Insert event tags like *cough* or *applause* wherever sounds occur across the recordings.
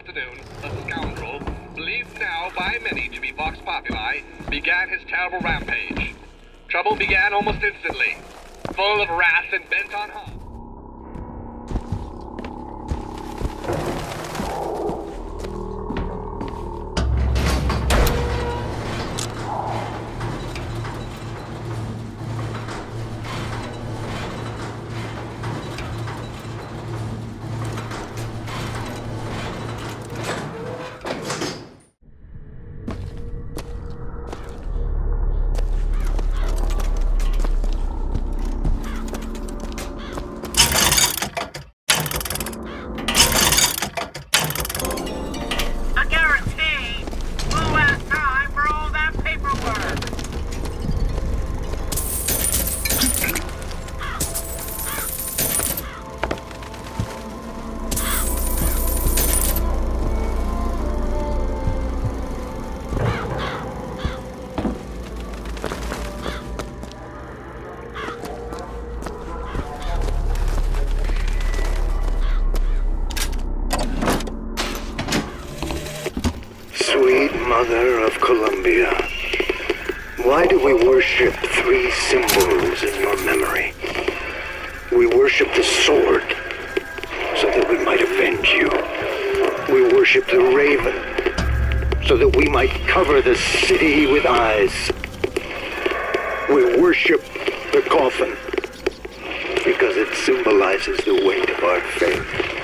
afternoon, a scoundrel, believed now by many to be Vox Populi, began his terrible rampage. Trouble began almost instantly. Full of wrath and bent on harm. Why do we worship three symbols in your memory? We worship the sword so that we might avenge you. We worship the raven so that we might cover the city with eyes. We worship the coffin because it symbolizes the weight of our faith.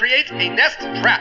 Create a nest trap.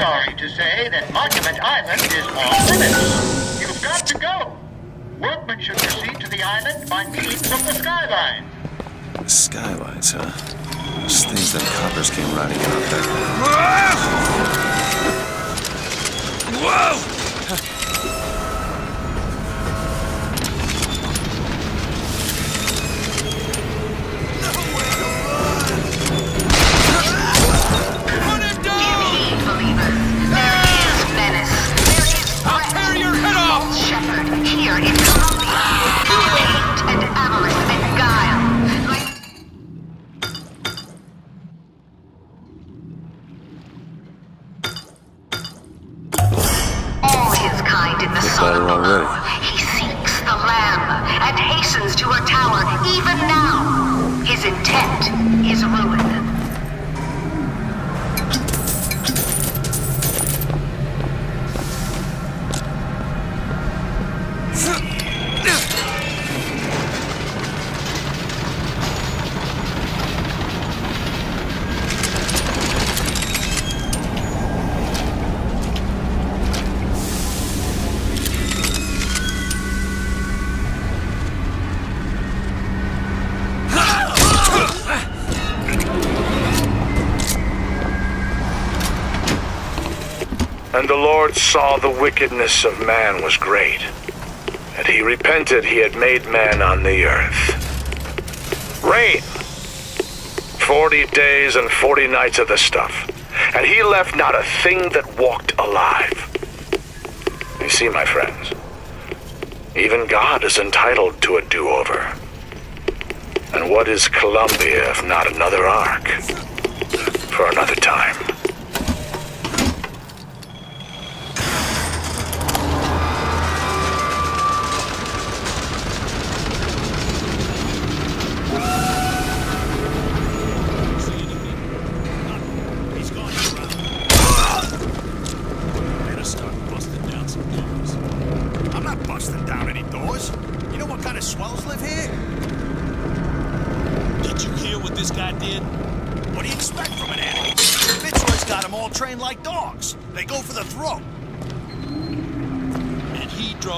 Sorry to say that Monument Island is off limits. You've got to go. Workmen should proceed to the island by means of the skyline. The skylines, huh? Those things them coppers came riding in on back Whoa! Saw the wickedness of man was great, and he repented he had made man on the earth. Rain! Forty days and forty nights of the stuff, and he left not a thing that walked alive. You see, my friends, even God is entitled to a do-over. And what is Columbia if not another ark? For another time.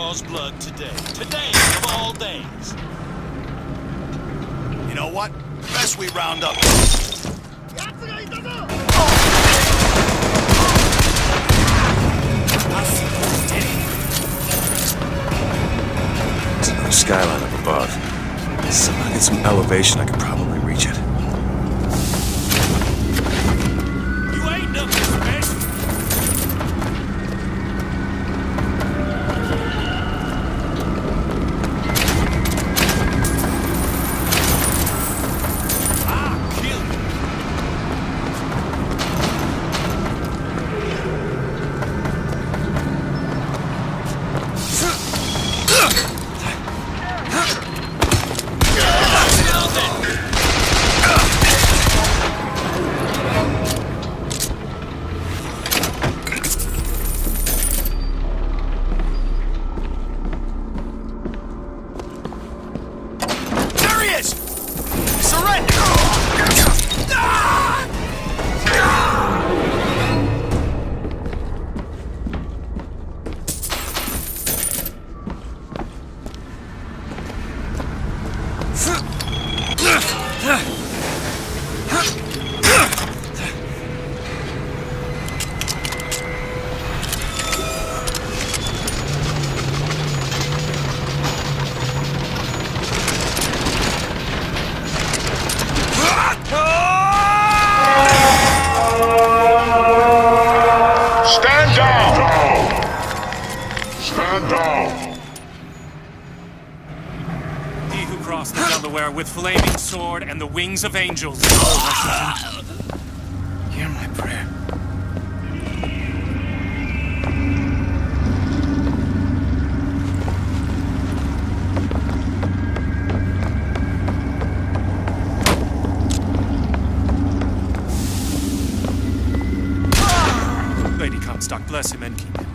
And draws blood today. Today of all days. You know what? Best we round up. There's another skyline up above. Somehow get some elevation, I could probably with flaming sword and the wings of angels. Hear my prayer. Lady Comstock, bless him and keep him.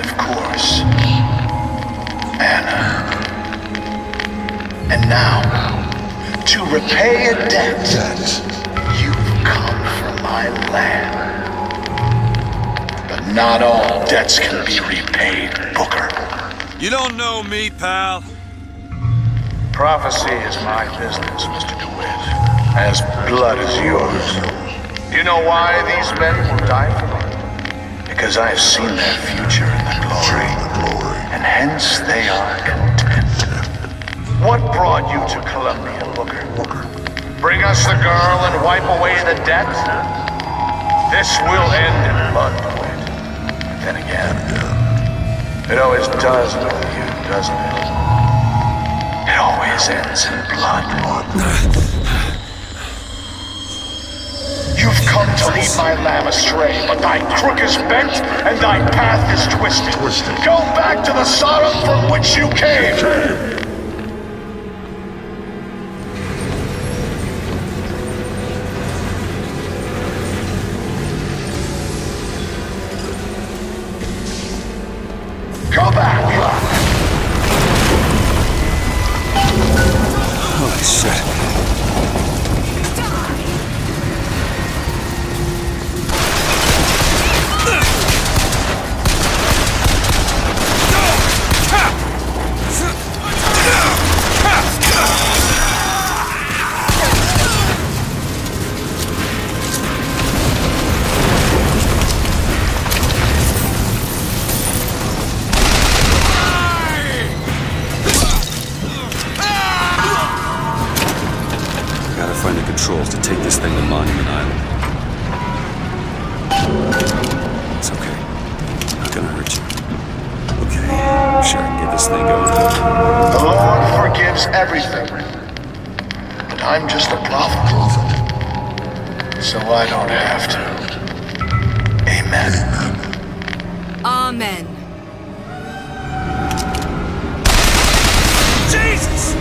Of course, Anna. And now, to repay a debt, you've come from my land. But not all debts can be repaid, Booker. You don't know me, pal. Prophecy is my business, Mr. DeWitt. As blood is yours. Do you know why these men will die for me? Because I have seen their future hence they are content. What brought you to Columbia, Booker? Bring us the girl and wipe away the debt? This will end in blood. Then again, it always does with you, doesn't it? It always ends in blood. *laughs* You've come to lead my lamb astray, but thy crook is bent and thy path is twisted. twisted. Go back to the Sodom from which you came. they go to. The Lord forgives everything, but I'm just a prophet, so I don't have to. Amen. Amen. Jesus!